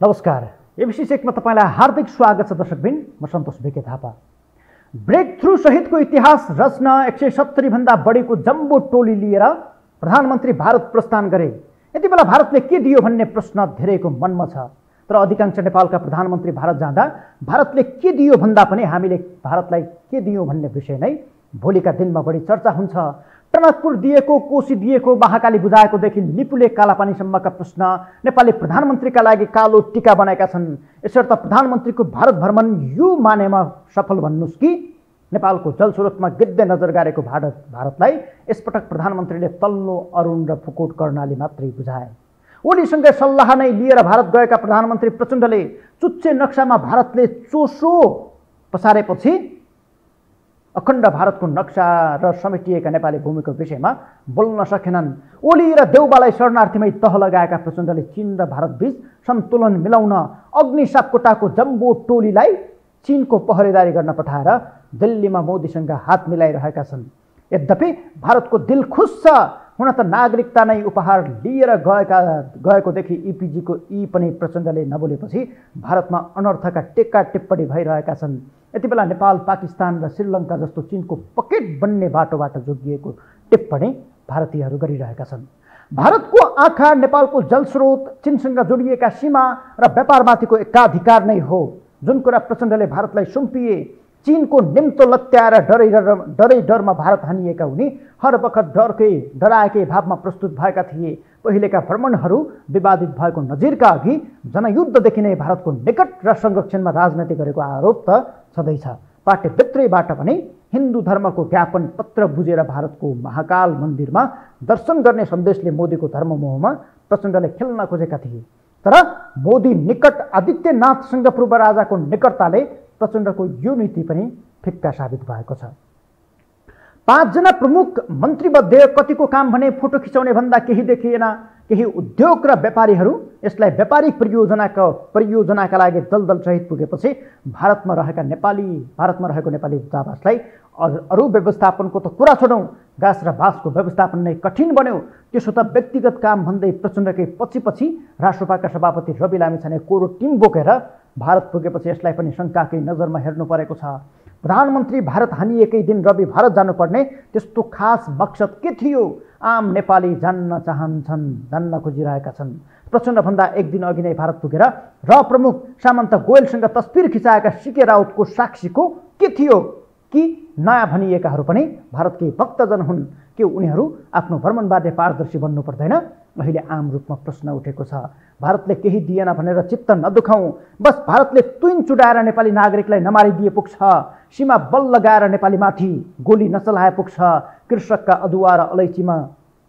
नमस्कार एबिसी चेकमा तपाईँलाई हार्दिक स्वागत छ दर्शकबिन म सन्तोष भिके थापा। ब्रेक थ्रु सहितको इतिहास रच्न एक सय सत्तरीभन्दा बढीको जम्बो टोली लिएर प्रधानमन्त्री भारत प्रस्थान गरे। यति बेला भारतले के दियो भन्ने प्रश्न धेरैको मनमा छ। तर अधिकांश नेपालका प्रधानमन्त्री भारत जाँदा भारतले के दियो भन्दा पनि हामीले भारतलाई के दियौँ भन्ने विषय नै भोलिका दिनमा बढी चर्चा हुन्छ। टनकपुर दिएको कोशी दिएको महाकाली बुझाएकोदेखि लिपुले कालापानीसम्मका प्रश्न नेपाली प्रधानमन्त्रीका लागि कालो टिका बनाएका छन्। यसर्थ प्रधानमन्त्रीको भारत भ्रमण यो मानेमा सफल भन्नुहोस् कि? नेपालको जलस्रोतमा गिद्धे नजर गारेको भारत भारतलाई यसपटक प्रधानमन्त्रीले तल्लो अरुण र फुकोट कर्णाली मात्रै बुझाए। ओलीसँगै सल्लाह नै लिएर भारत गएका प्रधानमन्त्री प्रचण्डले चुच्चे नक्सामा भारतले चोसो पसारेपछि अखण्ड भारतको नक्सा र समेटिएका नेपाली भूमिको विषयमा बोल्न सकेनन्। ओली र देउबालाई शरणार्थीमै तह लगाएका प्रचण्डले चिन र भारतबीच सन्तुलन मिलाउन अग्नि सापकोटाको जम्बो टोलीलाई चिनको पहरेदारी गर्न पठाएर दिल्लीमा मोदीसँग हात मिलाइरहेका छन्। यद्यपि भारतको दिल खुस छ हुन त नागरिकता नै उपहार लिएर गएका गएकोदेखि इपिजीको ई पनि प्रचण्डले नबोलेपछि भारतमा अनर्थका टेक्का टिप्पणी भइरहेका छन्। यति बेला नेपाल पाकिस्तान र श्रीलङ्का जस्तो चिनको पकेट बन्ने बाटोबाट जोगिएको टिप्पणी भारतीयहरू गरिरहेका छन्। भारतको आँखा नेपालको जलस्रोत चिनसँग जोडिएका सीमा र व्यापारमाथिको एकाधिकार नै हो। जुन कुरा प्रचण्डले भारतलाई सुम्पिए चिनको निम्तो लत्याएर डरै डरै डरमा भारत हानिएका उनी हर बखत डरकै डराएकै भावमा प्रस्तुत भएका थिए। पहिलेका भ्रमणहरू विवादित भएको नजिरका अघि जनयुद्धदेखि नै भारतको निकट र संरक्षणमा राजनीति गरेको आरोप त छँदैछ। पार्टीभित्रैबाट पनि हिन्दू धर्मको ज्ञापन पत्र बुझेर भारतको महाकाल मन्दिरमा दर्शन गर्ने सन्देशले मोदीको धर्ममोहमा प्रचण्डले खेल्न खोजेका थिए। तर मोदी निकट आदित्यनाथसँग पूर्व राजाको निकटताले प्रचण्डको यो नीति पनि फिक्का साबित भएको छ। पाँचजना प्रमुख मन्त्रीमध्ये कतिको काम भने फोटो खिचाउने भन्दा केही देखिएन। केही उद्योग र व्यापारीहरू यसलाई व्यापारिक परियोजनाको परियोजनाका लागि दलदलसहित पुगेपछि भारतमा रहेका नेपाली भारतमा रहेको नेपाली दूतावासलाई अरू व्यवस्थापनको त कुरा छोडौँ। घाँस र बाँसको व्यवस्थापन नै कठिन बन्यो। त्यसो त व्यक्तिगत काम भन्दै प्रचण्डकै पछि पछि राष्ट्रपाका सभापति रवि लामिछाने कोरो टिम बोकेर भारत पुगेपछि यसलाई पनि शङ्काकै नजरमा हेर्नु परेको छ। प्रधानमन्त्री भारत हानिएकै दिन रवि भारत जानुपर्ने त्यस्तो खास मकसद के थियो? आम नेपाली जान्न चाहन्छन् जान्न खोजिरहेका छन्। प्रचण्डभन्दा एक दिन अघि नै भारत पुगेर र प्रमुख सामन्त गोयलसँग तस्बिर खिचाएका सिके राउतको साक्षीको के थियो? कि नयाँ भनिएकाहरू पनि भारतकै भक्तजन हुन् के उनीहरू आफ्नो भ्रमणबारे पारदर्शी बन्नु पर्दैन? अहिले आम रूपमा प्रश्न उठेको छ। भारतले केही दिएन भनेर चित्त नदुखाउँ। बस भारतले तुइन चुडाएर नेपाली नागरिकलाई नमारिदिए पुग्छ। सीमा बल लगाएर नेपालीमाथि गोली नचलाए पुग्छ। कृषकका अदुवा र अलैँचीमा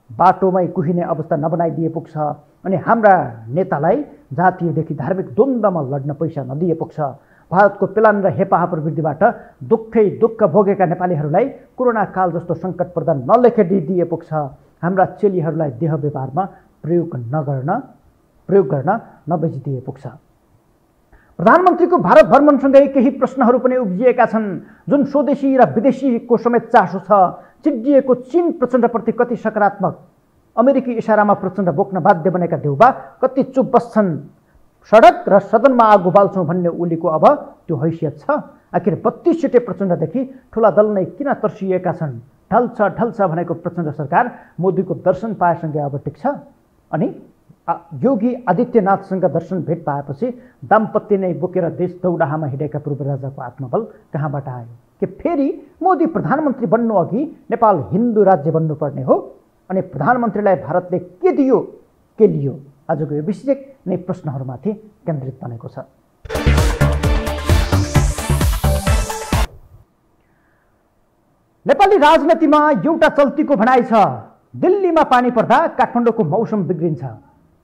बाटोमै कुहिने अवस्था नबनाइदिए पुग्छ। अनि हाम्रा नेतालाई जातीयदेखि धार्मिक द्वन्द्वमा लड्न पैसा नदिए पुग्छ। भारतको प्लान र हेपाह प्रवृत्तिबाट दुःखै दुःख भोगेका नेपालीहरूलाई कोरोना काल जस्तो सङ्कट प्रदान नलेखिदिए पुग्छ। हाम्रा चेलीहरूलाई देह व्यवहारमा प्रयोग नगर्न प्रयोग गर्न नबेचिदिए पुग्छ। प्रधानमन्त्रीको भारत भ्रमणसँगै केही प्रश्नहरू पनि उब्जिएका छन् जुन स्वदेशी र विदेशीको समेत चासो छ। चिड्जिएको चिन प्रचण्डप्रति कति सकारात्मक? अमेरिकी इसारामा प्रचण्ड बोक्न बाध्य बनेका देउबा कति चुप बस्छन्? सडक र सदनमा आगो बाल्छौँ भन्ने ओलीको अब त्यो हैसियत छ। आखिर बत्तिस सिटे प्रचण्डदेखि ठुला दल नै किन तर्सिएका छन्? ढल्छ ढल्छ भनेको प्रचण्ड सरकार मोदीको दर्शन पाएसँगै अब टिक्छ। अनि योगी आदित्यनाथसँग दर्शन भेट पाएपछि दाम्पत्य नै बोकेर देश दौडाहामा हिँडेका पूर्व राजाको आत्मबल कहाँबाट आयो। कि फेरि मोदी प्रधानमन्त्री बन्नु अघि नेपाल हिन्दू राज्य बन्नुपर्ने हो? अनि प्रधानमन्त्रीलाई भारतले के दियो के लियो? आजको यो विशेष नै प्रश्नहरूमाथि केन्द्रित बनेको छ। नेपाली राजनीतिमा एउटा चल्तीको भनाइ छ दिल्लीमा पानी पर्दा काठमाडौँको मौसम बिग्रिन्छ।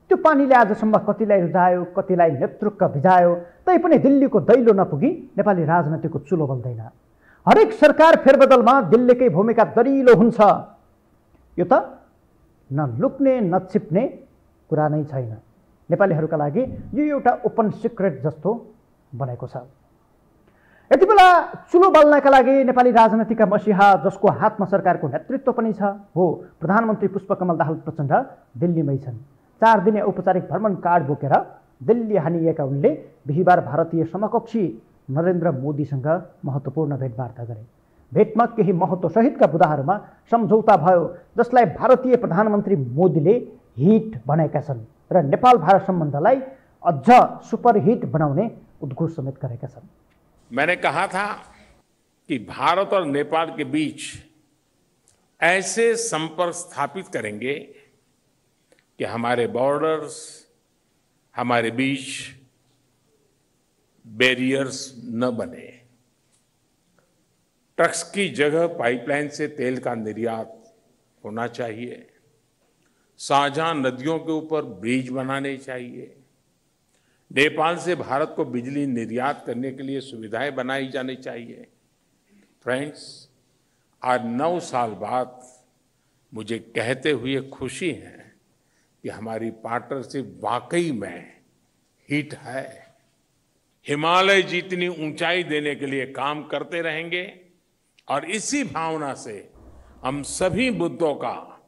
त्यो पानीले आजसम्म कतिलाई रुझायो कतिलाई नेतृत्व भिजायो तैपनि दिल्लीको दैलो नपुगी नेपाली राजनीतिको चुलो बल्दैन। हरेक सरकार फेरबदलमा दिल्लीकै भूमिका दरिलो हुन्छ। यो त न लुक्ने न छिप्ने कुरा नै छैन। नेपालीहरूका लागि यो एउटा ओपन सिक्रेट जस्तो बनेको छ। यति बेला चुलो बाल्नका लागि नेपाली राजनीतिका मसिहा जसको हातमा सरकारको नेतृत्व पनि छ हो प्रधानमन्त्री पुष्पकमल दाहाल प्रचण्ड दिल्लीमै छन्। चार दिने औपचारिक भ्रमण कार्ड बोकेर दिल्ली हानिएका उनले बिहिबार भारतीय समकक्षी नरेन्द्र मोदीसँग महत्त्वपूर्ण भेटवार्ता गरे। भेटमा केही महत्त्वसहितका बुदाहरूमा सम्झौता भयो जसलाई भारतीय प्रधानमन्त्री मोदीले हिट भनेका छन् र नेपाल भारत सम्बन्धलाई अझ सुपरहिट बनाउने उद्घोष समेत गरेका छन्। मैंने कहा था कि भारत और नेपाल के बीच ऐसे संपर्क स्थापित करेंगे कि हमारे बॉर्डर्स हमारे बीच बैरियर्स न बने। ट्रक्स की जगह पाइपलाइन से तेल का निर्यात होना चाहिए। साझा नदियों के ऊपर ब्रिज बनाने चाहिए। नेपाल से भारत को बिजली निर्यात करने के लिए सुविधाएँ बनाई जानी चाहिए। फ्रेंड्स आज नौ साल बाद मुझे कहते हुए खुशी है कि हमारी पार्टनरशिप वाकई में हिट है। हिमालय जितनी ऊंचाई देने के लिए काम करते रहेंगे और इसी भावना से हम सभी मुद्दों का,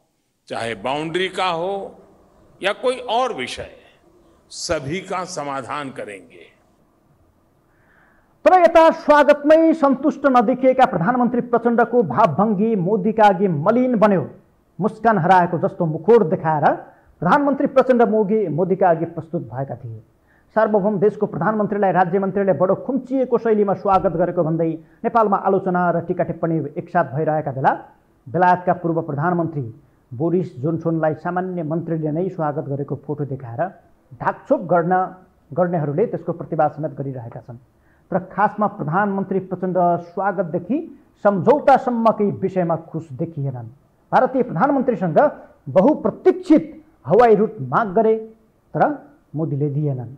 चाहे बाउंड्री का हो या कोई और विषय सभी का समाधान करेंगे। तर यता स्वागतमै सन्तुष्ट नदेखिएका प्रधानमन्त्री प्रचण्डको भावभङ्गी मोदीका अघि मलिन बन्यो। मुस्कान हराएको जस्तो मुखोड देखाएर प्रधानमन्त्री प्रचण्ड मोदी मोदीका अघि प्रस्तुत भएका थिए। सार्वभौम देशको प्रधानमन्त्रीलाई राज्यमन्त्रीले बडो खुम्चिएको शैलीमा स्वागत गरेको भन्दै नेपालमा आलोचना र टिका टिप्पणी एकसाथ भइरहेका बेला बेलायतका पूर्व प्रधानमन्त्री बोरिस जोन्सोनलाई सामान्य मन्त्रीले नै स्वागत गरेको फोटो देखाएर ढाकछोप गर्न गर्नेहरूले त्यसको प्रतिभासमेत गरिरहेका छन्। तर खासमा प्रधानमन्त्री प्रचण्ड स्वागतदेखि सम्झौतासम्मकै विषयमा खुस देखिएनन्। भारतीय प्रधानमन्त्रीसँग बहुप्रतीक्षित हवाई रुट माग गरे तर मोदीले दिएनन्।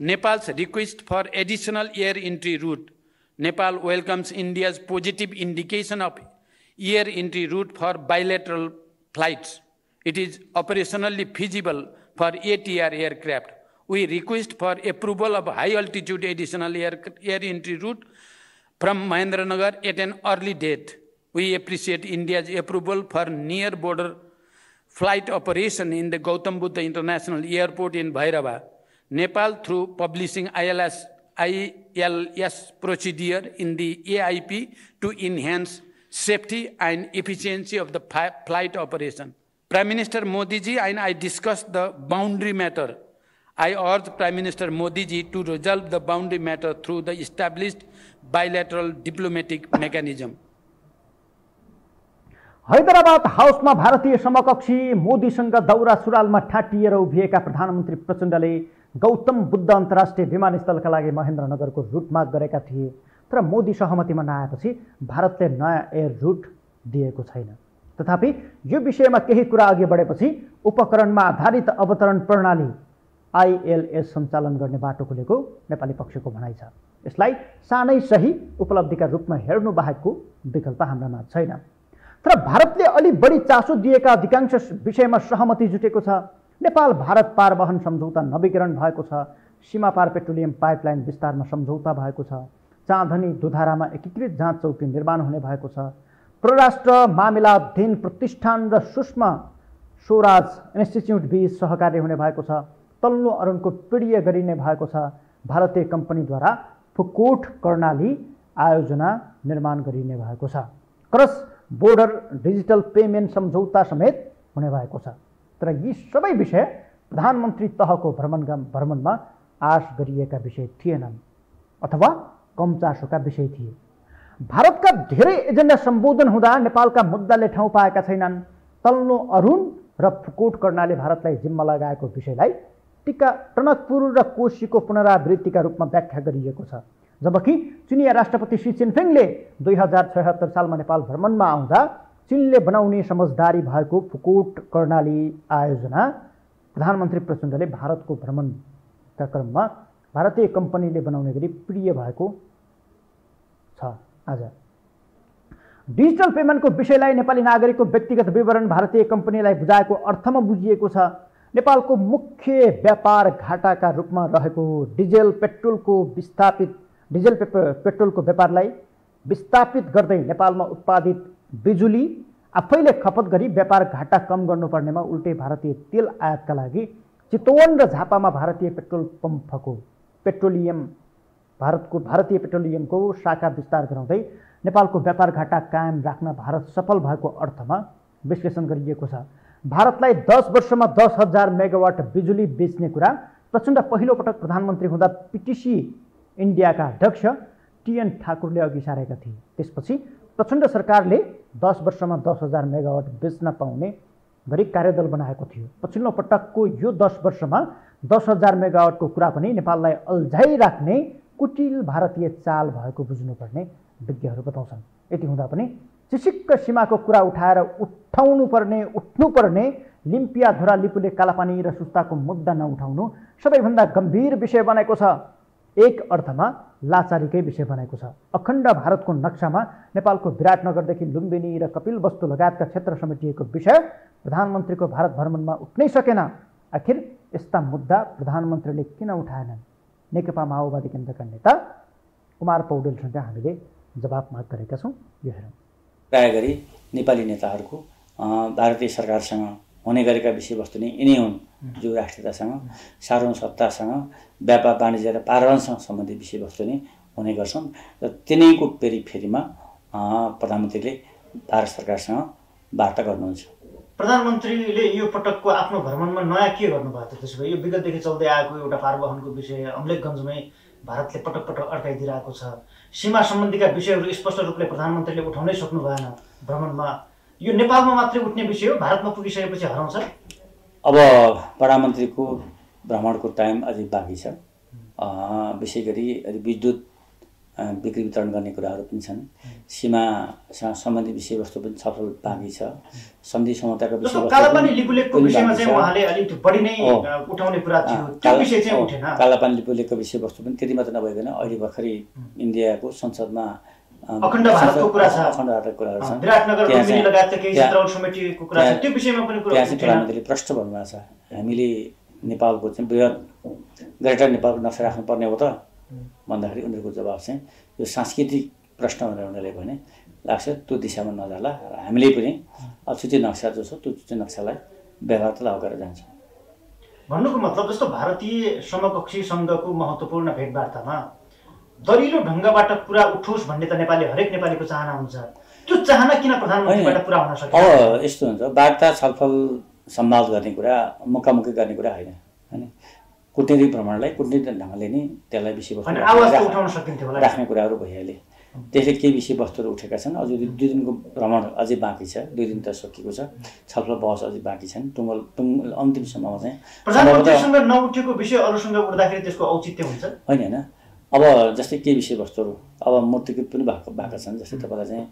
Nepal's request for additional air entry route Nepal welcomes India indication of air entry route for bilateral flights. It is operationally feasible for ATR aircraft. We request for approval of high altitude additional air, air entry route from Mahendranagar at an early date. We appreciate India's approval for near border flight operation in the Gautam Buddha International Airport in Bhairava. Nepal, through publishing ILS, ILS procedure in the AIP to enhance safety and efficiency of the flight operation. Prime Minister Modi ji and I discussed the boundary matter. I urge Prime Minister Modi ji to resolve the boundary matter through the established bilateral diplomatic mechanism. Hyderabad हाउसमा भारतीय समकक्षी मोदीसँग दौरा सुरुवालमा ठाटिएर उभिएका प्रधानमन्त्री प्रचण्डले गौतम बुद्ध अन्तर्राष्ट्रिय विमानस्थलका लागि महेन्द्रनगरको root माग गरेका थिए तर मोदी सहमतिमा नआएपछि भारतले नयाँ एयर रुट दिएको छैन तथापि यो विषयमा केही कुरा अघि बढेपछि उपकरणमा आधारित अवतरण प्रणाली आइएलएस सञ्चालन गर्ने बाटो खुलेको नेपाली पक्षको भनाइ छ। यसलाई सानै सही उपलब्धिका रूपमा हेर्नु बाहेकको विकल्प हाम्रामा छैन। तर भारतले अलि बढी चासो दिएका अधिकांश विषयमा सहमति जुटेको छ। नेपाल भारत पार वहन सम्झौता नवीकरण भएको छ। सीमापार पेट्रोलियम पाइपलाइन विस्तारमा सम्झौता भएको छ। चाँदनी दुधारामा एकीकृत जाँच चौकी निर्माण हुने भएको छ। परराष्ट्र मामिला अध्ययन प्रतिष्ठान र सूक्ष्म स्वराज इन्स्टिच्युट बिच सहकार्य हुने भएको छ। तल्लो अरुणको पीडीय गरिने भएको छ। भारतीय कम्पनीद्वारा फुकोट कर्णाली आयोजना निर्माण गरिने भएको छ। क्रस बोर्डर डिजिटल पेमेन्ट सम्झौता समेत हुने भएको छ। तर यी सबै विषय प्रधानमन्त्री तहको भ्रमणका भ्रमणमा आश गरिएका विषय थिएनन् अथवा कम चासोका विषय थिए। भारतका धेरै एजेन्डा सम्बोधन हुँदा नेपालका मुद्दाले ठाउँ पाएका छैनन्। तल्लो अरुण र फुकोट कर्णाले भारतलाई जिम्मा लगाएको विषयलाई टिका टनकपुर र कोशीको पुनरावृत्तिका रूपमा व्याख्या गरिएको छ। जबकि चिनिया राष्ट्रपति सी चिनफिङले दुई हजार छयत्तर सालमा नेपाल भ्रमणमा आउँदा चिनले बनाउने समझदारी भएको फुकोट कर्णाली आयोजना प्रधानमन्त्री प्रचण्डले भारतको भ्रमणका क्रममा भारतीय कम्पनीले बनाउने गरी प्रिय भएको आज डिजिटल पेमेन्टको विषयलाई नेपाली नागरिकको व्यक्तिगत विवरण भारतीय कम्पनीलाई बुझाएको अर्थमा बुझिएको छ। नेपालको मुख्य व्यापार घाटाका रूपमा रहेको डिजेल पेट्रोलको विस्थापित डिजेल पेट्रोलको व्यापारलाई विस्थापित गर्दै नेपालमा उत्पादित बिजुली आफैले खपत गरी व्यापार घाटा कम गर्नुपर्नेमा उल्टै भारतीय तेल आयातका लागि चितवन र झापामा भारतीय पेट्रोल पम्पको पेट्रोलियम भारतको भारतीय पेट्रोलियमको शाखा विस्तार गराउँदै नेपालको व्यापार घाटा कायम राख्न भारत सफल भएको अर्थमा विश्लेषण गरिएको छ। भारतलाई दस वर्षमा दस हजार मेगावाट बिजुली बेच्ने कुरा प्रचण्ड पहिलोपटक प्रधानमन्त्री हुँदा पिटिसी इन्डियाका अध्यक्ष टिएन ठाकुरले अघि सारेका थिए। त्यसपछि प्रचण्ड सरकारले दस वर्षमा दस हजार मेगावाट बेच्न पाउने गरी कार्यदल बनाएको थियो। पछिल्लो पटकको यो दस वर्षमा दस हजार मेगावाटको कुरा पनि नेपाललाई अल्झाइराख्ने कुटिल भारतीय चाल भएको बुझ्नुपर्ने विज्ञहरू बताउँछन्। यति हुँदा पनि चिसिक्क सीमाको कुरा उठाएर उठाउनु पर्ने उठ्नुपर्ने लिम्पिया धुरा लिपुले कालापानी र सुस्ताको मुद्दा नउठाउनु सबैभन्दा गम्भीर विषय बनेको छ। एक अर्थमा लाचारीकै विषय बनेको छ। अखण्ड भारतको नक्सामा नेपालको विराटनगरदेखि लुम्बिनी र कपिल वस्तु लगायतका क्षेत्र समेटिएको विषय प्रधानमन्त्रीको भारत भ्रमणमा उठ्नै सकेन। आखिर यस्ता मुद्दा प्रधानमन्त्रीले किन उठाएनन्? नेकपा माओवादी केन्द्रका नेता कुमार पौडेलसँग हामीले जवाब माग गरेका छौँ यो हेरौँ प्राय गरी नेपाली नेताहरूको भारतीय सरकारसँग हुने गरेका विषयवस्तु नै यिनै हुन् जो राष्ट्रियतासँग सार्वजनिक सत्तासँग व्यापार वाणिज्य र पर्यावरणसँग सम्बन्धित विषयवस्तु नै हुने गर्छन् र तिनैको पेरिफेरीमा प्रधानमन्त्रीले भारत सरकारसँग वार्ता गर्नुहुन्छ प्रधानमन्त्रीले यो पटकको आफ्नो भ्रमणमा नयाँ के गर्नुभएको थियो त्यसो भए यो विगतदेखि चल्दै आएको एउटा पारवहनको विषय अम्लेखगञ्जमै भारतले पटक पटक अड्काइदिइरहेको छ। सीमा सम्बन्धीका विषयहरू स्पष्ट रूपले प्रधानमन्त्रीले उठाउनै सक्नु भएन भ्रमणमा। यो नेपालमा मात्रै उठ्ने विषय हो? भारतमा पुगिसकेपछि हराउँछ? अब प्रधानमन्त्रीको भ्रमणको टाइम अझै बाँकी छ। विशेष गरी विद्युत बिक्री वितरण गर्ने कुराहरू पनि छन्। सीमासँग सम्बन्धित विषयवस्तु पनि छलफल बाँकी छ। सन्धि समझौताको कालापानी लिपुलेकको विषयवस्तु पनि त्यति मात्र नभइकन अहिले भर्खरै इन्डियाको संसदमा अखण्ड भारतको कुरा छ। अखण्ड भारतको कुराहरू छन् त्यहाँ चाहिँ प्रधानमन्त्रीले प्रश्न भन्नुभएको छ। हामीले नेपालको चाहिँ बृहत ग्रेटर नेपालको नक्सा राख्नुपर्ने हो त। भन्दाखेरि उनीहरूको जवाब चाहिँ यो सांस्कृतिक प्रश्न भनेर उनीहरूले भने लाग्छ त्यो दिशामा नजाला र हामीले पनि छुट्टै नक्सा जो छ त्यो छुट्टै नक्सालाई व्यवहार त लगाएर जान्छ। भन्नुको मतलब जस्तो भारतीय समकक्षी सङ्घको महत्त्वपूर्ण भेटवार्तामा दरिलो ढङ्गबाट पुरा उठोस् भन्ने त नेपाली हरेक नेपालीको चाहना हुन्छ। त्यो चाहना किन प्रधानमन्त्रीबाट पुरा हुन सक्छ अब यस्तो हुन्छ वार्ता छलफल सम्वाद गर्ने कुरा मुखामुखी गर्ने कुरा होइन। होइन? कुटनीतिक भ्रमणलाई कुटनीतिक ढङ्गले नै त्यसलाई विषयवस्तु राख्ने कुराहरू भइहाले त्यसले के विषयवस्तुहरू उठेका छन्। अझ दुई दिनको भ्रमण अझै बाँकी छ। दुई दिन त सकिएको छ। छलफल बहस अझै बाँकी छन्। टुङ्गल टुङ अन्तिम समयमा चाहिँ नउठेको विषय अरूसँग उठ्दाखेरि त्यसको औचित्य हुन्छ? होइन होइन। अब जस्तै के विषयवस्तुहरू अब मूर्तिकृत पनि भएको भएका छन्। जस्तै तपाईँलाई चाहिँ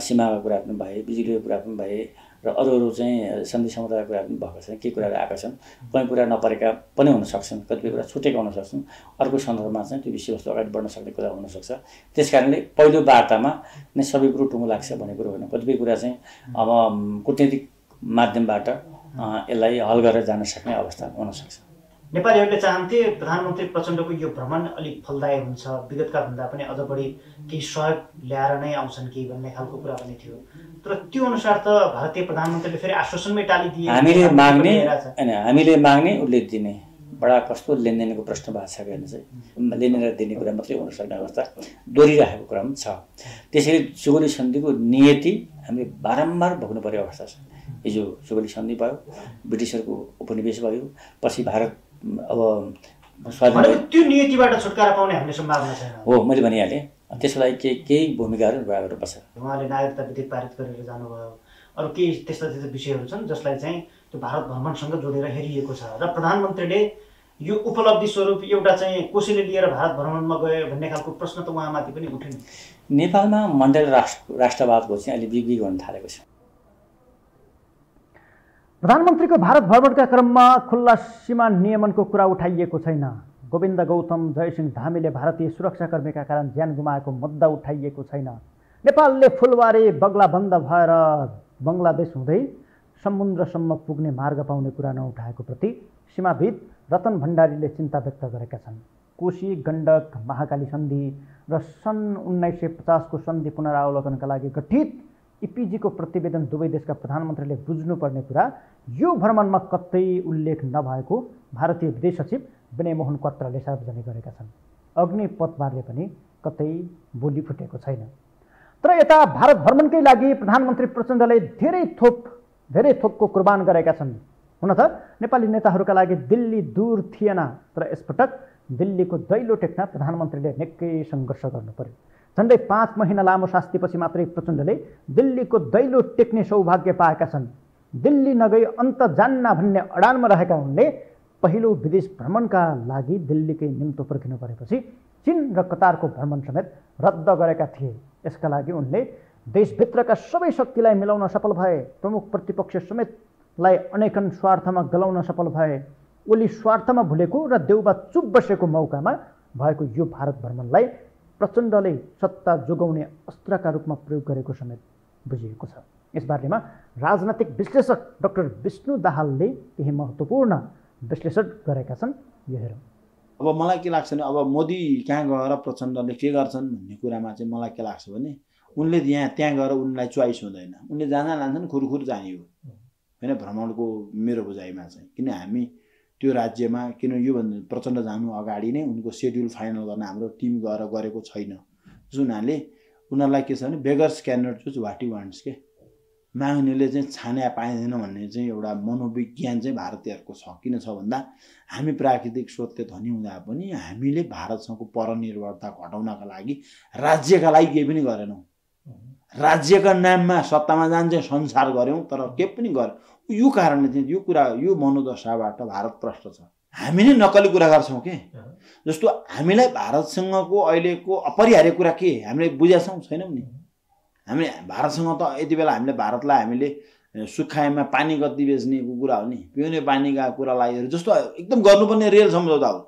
सीमाको कुरा पनि भए बिजुलीको कुरा पनि भए र अरू अरू चाहिँ सन्धि समुदायको कुरा पनि भएको छन् के कुराहरू आएका छन्। कुनै कुरा नपरेका पनि हुन सक्छन् कतिपय कुरा छुटेका हुन सक्छन्। अर्को सन्दर्भमा चाहिँ त्यो विषयवस्तु अगाडि बढ्न सक्ने कुरा हुनसक्छ त्यस कारणले पहिलो वार्तामा नै सबै कुरो टुङ्गो लाग्छ भन्ने कुरो होइन। कतिपय कुरा चाहिँ अब कुटनीतिक माध्यमबाट यसलाई हल गरेर जान सक्ने अवस्था हुनसक्छ नेपालीहरूले चाहन्थे प्रधानमन्त्री प्रचण्डको यो भ्रमण अलिक फलदायी हुन्छ। विगतका भन्दा पनि अझ बढी केही सहयोग ल्याएर नै आउँछन् कि भन्ने खालको कुरा पनि थियो। तर त्यो अनुसार त भारतीय प्रधानमन्त्रीले फेरि आश्वासनमै टालिदिए हामीले माग्ने हामीले माग्ने उसले दिने। बडा कस्तो लेनदेनको प्रश्न भएको छ भने चाहिँ लेनदेन दिने कुरा मात्रै हुनसक्ने अवस्था दोहोरिराखेको कुरा पनि छ। त्यसैले सुगोली सन्धिको नियति हामीले बारम्बार भोग्नु पर्ने अवस्था छ। हिजो सुगोली सन्धि भयो ब्रिटिसहरूको उपनिवेश भयो पछि भारत अब त्यो नियतिबाट छुटकारा पाउने हामीले सम्भावना छैन। हो मैले भनिहालेँ। त्यसको लागि केही केही भूमिकाहरू गर्नुपर्छ उहाँले नागरिकता विधेयक पारित गरेर जानुभयो। अरू केही त्यस्ता त्यस्ता विषयहरू छन् जसलाई चाहिँ त्यो भारत भ्रमणसँग जोडेर हेरिएको छ। र प्रधानमन्त्रीले यो उपलब्धि स्वरूप एउटा चाहिँ कोसीले लिएर भारत भ्रमणमा गयो भन्ने खालको प्रश्न त उहाँमाथि पनि उठ्यो नि। नेपालमा मण्डल राष्ट्र राष्ट्रवादको चाहिँ अहिले बिग्री गर्न थालेको छ। प्रधानमन्त्रीको भारत भ्रमणका क्रममा खुल्ला सीमा नियमनको कुरा उठाइएको छैन। गोविन्द गौतम जयसिंह धामीले भारतीय सुरक्षाकर्मीका कारण ज्यान गुमाएको मुद्दा उठाइएको छैन। नेपालले फुलबारी बग्ला बन्द भएर बङ्गलादेश हुँदै समुद्रसम्म पुग्ने मार्ग पाउने कुरा नउठाएको प्रति सीमाविद रतन भण्डारीले चिन्ता व्यक्त गरेका छन्। कोशी गण्डक महाकाली सन्धि र सन् उन्नाइस सय पचासको सन्धि पुनरावलोकनका लागि गठित इपिजीको प्रतिवेदन दुवै देशका प्रधानमन्त्रीले बुझ्नुपर्ने कुरा यो भ्रमणमा कतै उल्लेख नभएको भारतीय विदेश सचिव विनय मोहन कत्रले सार्वजनिक गरेका छन्। अग्निपथबारले पनि कतै बोली फुटेको छैन। तर यता भारत भ्रमणकै लागि प्रधानमन्त्री प्रचण्डले धेरै थोप धेरै थोकको कुर्बान गरेका छन्। हुन त नेपाली नेताहरूका लागि दिल्ली दूर थिएन तर यसपटक दिल्लीको दैलो टेक्न प्रधानमन्त्रीले निकै सङ्घर्ष गर्नु पर्यो। झन्डै पाँच महिना लामो शास्तिपछि मात्रै प्रचण्डले दिल्लीको दैलो टेक्ने सौभाग्य पाएका छन्। दिल्ली नगई अन्त जान्न भन्ने अडानमा रहेका उनले पहिलो विदेश भ्रमणका लागि दिल्लीकै निम्तो पर्खिनु परेपछि चिन र कतारको भ्रमण समेत रद्द गरेका थिए। यसका लागि उनले देशभित्रका सबै शक्तिलाई मिलाउन सफल भए प्रमुख प्रतिपक्ष समेतलाई अनेकन स्वार्थमा गलाउन सफल भए ओली स्वार्थमा भुलेको र देउबा चुप बसेको मौकामा भएको यो भारत भ्रमणलाई प्रचण्डले सत्ता जोगाउने अस्त्रका रूपमा प्रयोग गरेको समेत बुझिएको छ। यसबारेमा राजनैतिक विश्लेषक डाक्टर विष्णु दाहालले केही महत्त्वपूर्ण विश्लेषण गरेका छन् यो हेरौँ। अब मलाई के लाग्छ भने अब मोदी कहाँ गएर प्रचण्डले के गर्छन् भन्ने कुरामा चाहिँ मलाई के लाग्छ भने उनले यहाँ त्यहाँ गएर उनलाई चोइस हुँदैन। उनले जाँदा लान्छन् खुरखुर जाने हो। होइन भ्रमणको मेरो बुझाइमा चाहिँ। किन हामी त्यो राज्यमा किन योभन्दा प्रचण्ड जानु अगाडि नै उनको सेड्युल फाइनल गर्न हाम्रो टिम गएर गरेको छैन। त्यस हुनाले उनीहरूलाई के छ भने beggars can't choose what you wants के माग्नेले चाहिँ छाने पाइँदैन भन्ने चाहिँ एउटा मनोविज्ञान चाहिँ भारतीयहरूको छ। किन छ भन्दा हामी प्राकृतिक स्रोतले धनी हुँदा पनि हामीले भारतसँगको परनिर्भरता घटाउनका लागि राज्यका लागि केही पनि गरेनौँ। राज्यका नाममा सत्तामा जान्छ संसार गऱ्यौँ तर के पनि गर्यो यो कारणले चाहिँ यो कुरा यो मनोदशाबाट भारत प्रष्ट छ। हामी नै नक्कली कुरा गर्छौँ के? जस्तो हामीलाई भारतसँगको अहिलेको अपरिहार्य कुरा के? हामीले बुझेका छौँ छैनौँ नि हामी भारतसँग त यति बेला हामीले भारतलाई हामीले सुक्खाएमा पानी कति बेच्नेको कुरा हो नि। पिउने पानीका कुरालाई जस्तो एकदम गर्नुपर्ने रेल सम्झौता हो।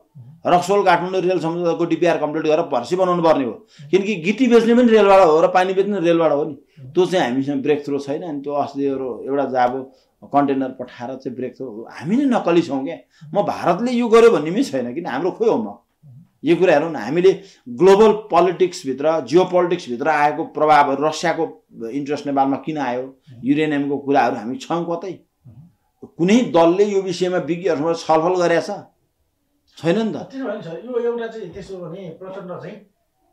रक्सोल काठमाडौँ रेल सम्झौताको डिपिआर कम्प्लिट गरेर पर्सि बनाउनु पर्ने हो। किनकि गिटी बेच्ने पनि रेलबाट हो र पानी बेच्ने रेलबाट हो नि। त्यो चाहिँ हामीसँग ब्रेक थ्रो छैन अनि त्यो अस्ति एउटा जाबो कन्टेनर पठाएर चाहिँ ब्रेक थ्रो हामी नै नक्कली छौँ क्या। म भारतले यो गर्यो भन्ने पनि छैन किन हाम्रो खोइ हो म। यो न हामीले ग्लोबल पोलिटिक्सभित्र जियो पोलिटिक्सभित्र आएको प्रभावहरू रसियाको इन्ट्रेस्ट नेपालमा किन आयो? युरेनियमको कुराहरू हामी छौँ कतै। कुनै दलले यो विषयमा विज्ञहरूसँग छलफल गरेछ? छैन नि त यो एउटा चाहिँ त्यसो भने प्रचण्ड चाहिँ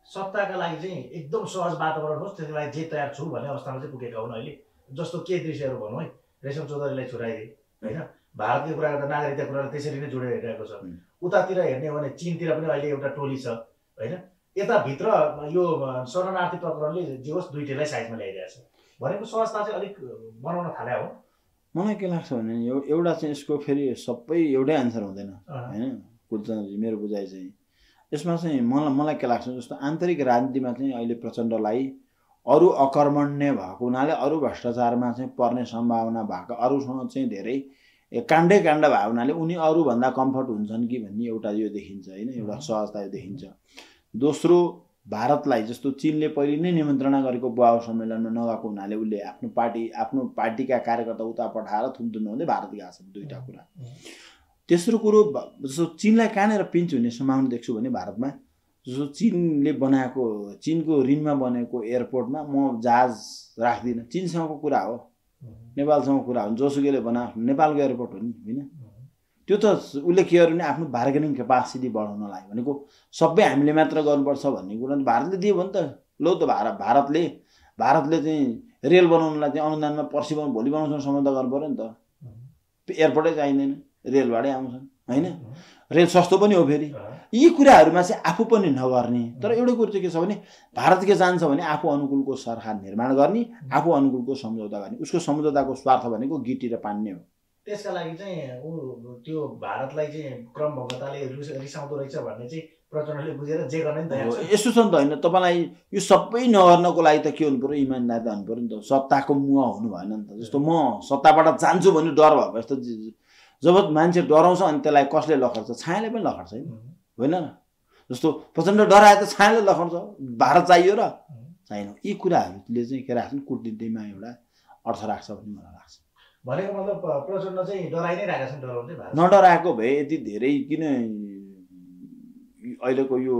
सत्ताका लागि चाहिँ एकदम सहज वातावरण होस् त्यसको लागि जे तयार छु भन्ने अवस्थामा चाहिँ पुगेका हुन् अहिले। जस्तो के दृश्यहरू भनौँ है रेशम चौधरीलाई छुट्याइदिए होइन? भारतीय कुरा गर्दा नागरिकता कुरा त्यसरी नै जोडिरहेको छ। उतातिर हेर्ने हो भने चिनतिर पनि अहिले एउटा टोली छ होइन? यताभित्र यो शरणार्थी प्रकरणले जे होस् दुइटैलाई साइडमा ल्याइरहेको छ। भनेको सहजता चाहिँ अलिक बनाउन थाले हो। मलाई के लाग्छ भने एउ- एउटा चाहिँ यसको फेरि सबै एउटै आन्सर हुँदैन होइन? कुलचन्द्रजी मेरो बुझाइ चाहिँ यसमा चाहिँ मलाई मलाई के लाग्छ जस्तो आन्तरिक राजनीतिमा चाहिँ अहिले प्रचण्डलाई अरू अकर्मण्य भएको हुनाले अरू भ्रष्टाचारमा चाहिँ पर्ने सम्भावना भएको अरूसँग चाहिँ धेरै काण्डै काण्ड भएको हुनाले उनी अरूभन्दा कम्फर्ट हुन्छन् कि भन्ने एउटा यो देखिन्छ होइन एउटा सहजता यो देखिन्छ। दोस्रो भारतलाई जस्तो चिनले पहिले नै निमन्त्रणा गरेको बुवा सम्मेलनमा नगएको हुनाले उसले आफ्नो पार्टी आफ्नो पार्टीका कार्यकर्ता उता पठाएर थुम्थुम हुँदै भारत गएको छ दुईवटा कुरा। तेस्रो कुरो जस्तो चिनलाई कहाँनिर पिन्च हुने सम्भावना देख्छु भने भारतमा जस्तो चिनले बनाएको चिनको ऋणमा बनेको एयरपोर्टमा म जहाज राख्दिनँ। चिनसँगको कुरा हो। नेपालसँग कुरा हो। जोसुकैले बना नेपालको एयरपोर्ट हो नि होइन? त्यो त उसले के गर्यो भने आफ्नो बार्गेनिङ क्यापासिटी बढाउनलाई भनेको सबै हामीले मात्र गर्नुपर्छ भन्ने कुरा त भारतले दियो भने त लो त भारत भारतले भारतले चाहिँ रेल बनाउनलाई चाहिँ अनुदानमा पर्सि बनाउनु भोलि बनाउँछ सम्बन्ध गर्नु पऱ्यो नि त। एयरपोर्टै चाहिँदैन। रेलबाटै आउँछन् होइन? रेल सस्तो पनि हो फेरि। यी कुराहरूमा चाहिँ आफू पनि नगर्ने। तर एउटै कुरो चाहिँ के छ भने भारत के चाहन्छ भने आफू अनुकूलको सरकार निर्माण गर्ने आफू अनुकूलको सम्झौता गर्ने। उसको सम्झौताको स्वार्थ भनेको गिटी र पान्ने हो। त्यसका लागि चाहिँ ऊ त्यो भारतलाई चाहिँ क्रम भङ्गताले रिस- रिसाउँदो रहेछ भन्ने चाहिँ प्रचण्डले बुझेर जे गर्ने छ। यस्तो छ नि त होइन तपाईँलाई यो सबै नगर्नको लागि त के हुनु पऱ्यो इमान्दारिता हुनु पऱ्यो नि त। सत्ताको मुह हुनु भएन नि त। जस्तो म सत्ताबाट जान्छु भन्ने डर भएको जस्तो जब मान्छे डराउँछ अनि त्यसलाई कसले लखर्छ? छायाले पनि लखर्छ होइन होइन जस्तो प्रचण्ड डराए त छायाले लखर्छ। भारत चाहियो र? चाहिएन यी कुराहरूले चाहिँ के राख्छन्? कुटनीतिमा एउटा अर्थ राख्छ भन्ने मलाई लाग्छ। भनेको मतलब प्रचण्ड चाहिँ डराइ नै राखेको छ नि डराउनु चाहिँ भारत। नडराएको भए यति धेरै किन अहिलेको यो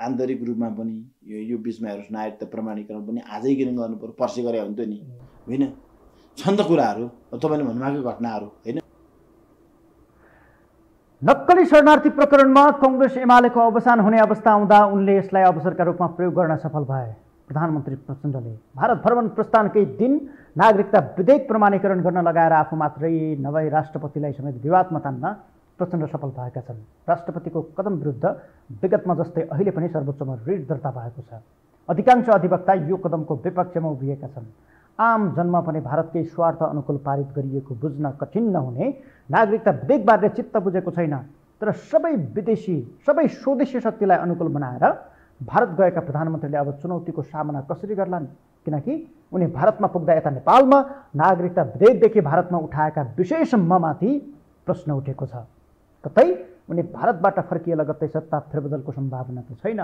आन्तरिक रूपमा पनि यो यो बिचमा हेर्नुहोस् नायक त प्रमाणीकरण पनि आजै किन गर्नु पऱ्यो पर्सि गरे हुन्थ्यो नि। होइन? छन् त कुराहरू। तपाईँले भन्नुभएकै घटनाहरू। होइन? नक्कली शरणार्थी प्रकरणमा कङ्ग्रेस एमालेको अवसान हुने अवस्था आउँदा उनले यसलाई अवसरका रूपमा प्रयोग गर्न सफल भए। प्रधानमन्त्री प्रचण्डले भारत भ्रमण प्रस्थानकै दिन नागरिकता विधेयक प्रमाणीकरण गर्न लगाएर आफू मात्रै नभई राष्ट्रपतिलाई समेत विवादमा तान्न प्रचण्ड सफल भएका छन्। राष्ट्रपतिको कदम विरुद्ध विगतमा जस्तै अहिले पनि सर्वोच्चमा रिट दर्ता भएको छ। अधिकांश अधिवक्ता यो कदमको विपक्षमा उभिएका छन्। आम जन्म पनि भारतकै स्वार्थ अनुकूल पारित गरिएको बुझ्न कठिन नहुने। नागरिकता विधेयकबारे चित्त बुझेको छैन। तर सबै विदेशी सबै स्वदेशी शक्तिलाई अनुकूल बनाएर भारत गएका प्रधानमन्त्रीले अब चुनौतीको सामना कसरी गर्लान्? किनकि उनी भारतमा पुग्दा यता नेपालमा नागरिकता विधेयकदेखि भारतमा उठाएका विशेष ममाथि प्रश्न उठेको छ। कतै उनी भारतबाट फर्किए लगत्तै सत्ता फेरबदलको सम्भावना त छैन।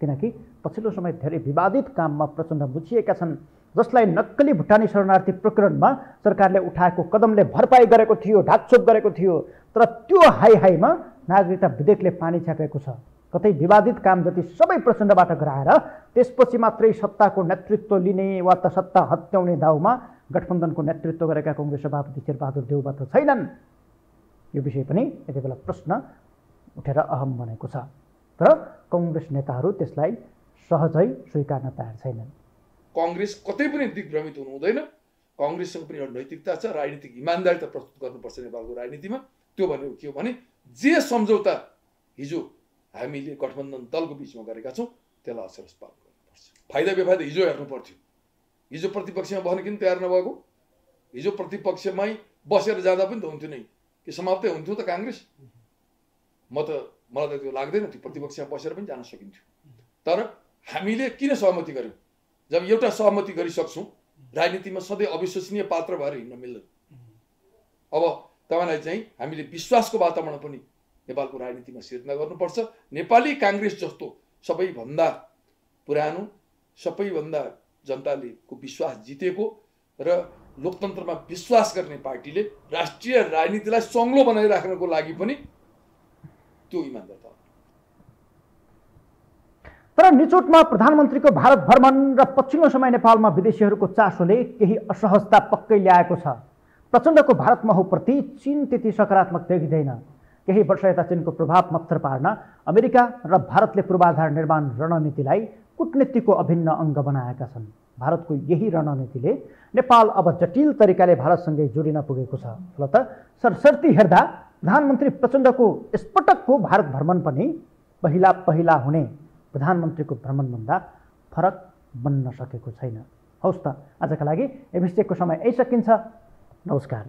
किनकि पछिल्लो समय धेरै विवादित काममा प्रचण्ड मुछिएका छन्। जसलाई नक्कली भुटानी शरणार्थी प्रकरणमा सरकारले उठाएको कदमले भरपाई गरेको थियो ढाकछोप गरेको थियो तर त्यो हाई हाईमा नागरिकता विधेयकले पानी छापेको छ। कतै विवादित काम जति सबै प्रचण्डबाट गराएर त्यसपछि मात्रै सत्ताको नेतृत्व लिने वा त सत्ता हत्याउने दाउमा गठबन्धनको नेतृत्व गरेका कङ्ग्रेस सभापति शेरबहादुर देउबा त छैनन्। यो विषय पनि यति बेला प्रश्न उठेर अहम बनेको छ। तर कङ्ग्रेस नेताहरू त्यसलाई सहजै स्वीकार्न तयार छैनन्। कङ्ग्रेस कतै पनि दिग्भ्रमित हुनु हुँदैन। कङ्ग्रेससँग पनि एउटा नैतिकता छ राजनीतिक इमान्दारिता प्रस्तुत गर्नुपर्छ नेपालको राजनीतिमा। त्यो भनेको के हो भने जे सम्झौता हिजो हामीले गठबन्धन दलको बिचमा गरेका छौँ त्यसलाई असरस पालन गर्नुपर्छ। फाइदा बेफाइदा हिजो हेर्नु पर्थ्यो। हिजो प्रतिपक्षमा बस्न किन तयार नभएको? हिजो प्रतिपक्षमै बसेर जाँदा पनि त हुन्थ्यो नै। के समाप्तै हुन्थ्यो त काङ्ग्रेस? म त मलाई त त्यो लाग्दैन त्यो प्रतिपक्षमा बसेर पनि जान सकिन्थ्यो। तर हामीले किन सहमति गऱ्यौँ जब एउटा सहमति गरिसक्छौँ राजनीतिमा सधैँ अविश्वसनीय पात्र भएर हिँड्न मिल्दैन अब तपाईँलाई चाहिँ हामीले विश्वासको वातावरण पनि नेपालको राजनीतिमा सिर्जना गर्नुपर्छ नेपाली काङ्ग्रेस जस्तो सबैभन्दा पुरानो सबैभन्दा जनताले को विश्वास जितेको र लोकतन्त्रमा विश्वास गर्ने पार्टीले राष्ट्रिय राजनीतिलाई सङ्लो बनाइराख्नको लागि पनि त्यो इमान्दारता हो। तर निचोटमा प्रधानमन्त्रीको भारत भ्रमण र पछिल्लो समय नेपालमा विदेशीहरूको चासोले केही असहजता पक्कै ल्याएको छ। प्रचण्डको भारत महोप्रति चीन त्यति सकारात्मक देखिँदैन। केही वर्ष यता चिनको प्रभाव मत्थर पार्न अमेरिका र भारतले पूर्वाधार निर्माण रणनीतिलाई कुटनीतिको अभिन्न अङ्ग बनाएका छन्। भारतको यही रणनीतिले नेपाल अब जटिल तरिकाले भारतसँगै जोडिन पुगेको छ। फलत सरसर्ती हेर्दा प्रधानमन्त्री प्रचण्डको यसपटकको भारत भ्रमण पनि पहिला पहिला हुने प्रधानमन्त्रीको भ्रमणभन्दा फरक बन्न सकेको छैन। हौस् त आजका लागि एभिस्टेकको समय यही सकिन्छ नमस्कार।